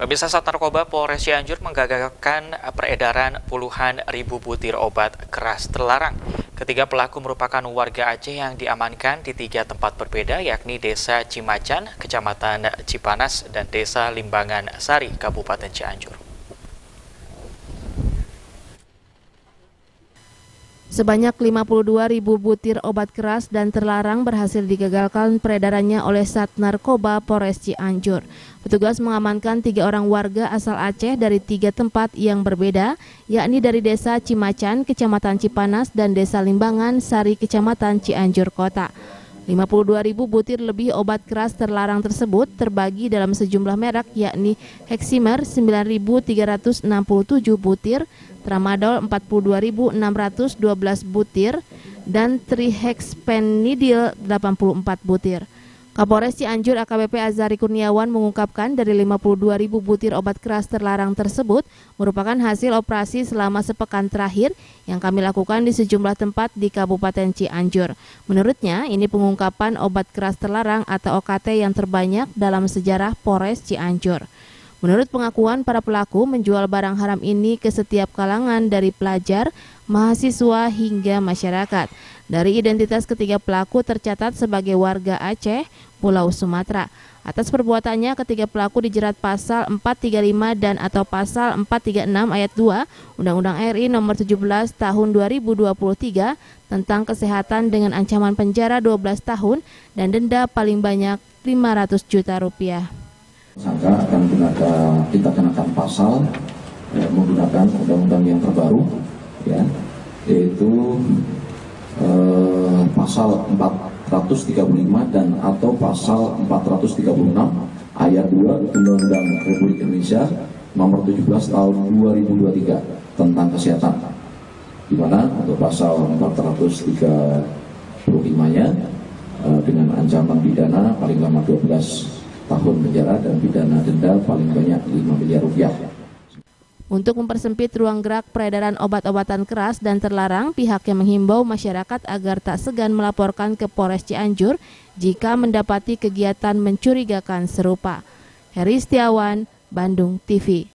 Pemirsa Sat Narkoba Polres Cianjur menggagalkan peredaran puluhan ribu butir obat keras terlarang. Ketiga pelaku merupakan warga Aceh yang diamankan di tiga tempat berbeda yakni Desa Cimacan, Kecamatan Cipanas, dan Desa Limbangan Sari, Kabupaten Cianjur. Sebanyak 52 ribu butir obat keras dan terlarang berhasil digagalkan peredarannya oleh Sat Narkoba Polres Cianjur. Petugas mengamankan tiga orang warga asal Aceh dari tiga tempat yang berbeda, yakni dari Desa Cimacan, Kecamatan Cipanas, dan Desa Limbangan, Sari, Kecamatan Cianjur Kota. 52 ribu butir lebih obat keras terlarang tersebut terbagi dalam sejumlah merek yakni Heximer 9.367 butir, Tramadol 42.612 butir, dan Trihexpenidil 84 butir. Kapolres Cianjur AKBP Azari Kurniawan mengungkapkan dari 52 ribu butir obat keras terlarang tersebut merupakan hasil operasi selama sepekan terakhir yang kami lakukan di sejumlah tempat di Kabupaten Cianjur. Menurutnya, ini pengungkapan obat keras terlarang atau OKT yang terbanyak dalam sejarah Polres Cianjur. Menurut pengakuan para pelaku menjual barang haram ini ke setiap kalangan dari pelajar, mahasiswa hingga masyarakat. Dari identitas ketiga pelaku tercatat sebagai warga Aceh, Pulau Sumatera. Atas perbuatannya ketiga pelaku dijerat pasal 435 dan atau pasal 436 ayat 2 Undang-Undang RI nomor 17 tahun 2023 tentang kesehatan dengan ancaman penjara 12 tahun dan denda paling banyak 500 juta rupiah sangka akan kita, kita kenakan pasal ya, menggunakan undang-undang yang terbaru ya yaitu eh, pasal 435 dan atau pasal 436 ayat 2 Undang-Undang Republik Indonesia nomor 17 tahun 2023 tentang kesehatan. Di mana untuk pasal 435-nya eh, dengan ancaman pidana paling lama 12 tahun penjara dan pidana denda paling banyak 5 miliar rupiah. Untuk mempersempit ruang gerak peredaran obat-obatan keras dan terlarang, pihaknya menghimbau masyarakat agar tak segan melaporkan ke Polres Cianjur jika mendapati kegiatan mencurigakan serupa. Heri Setiawan, Bandung TV.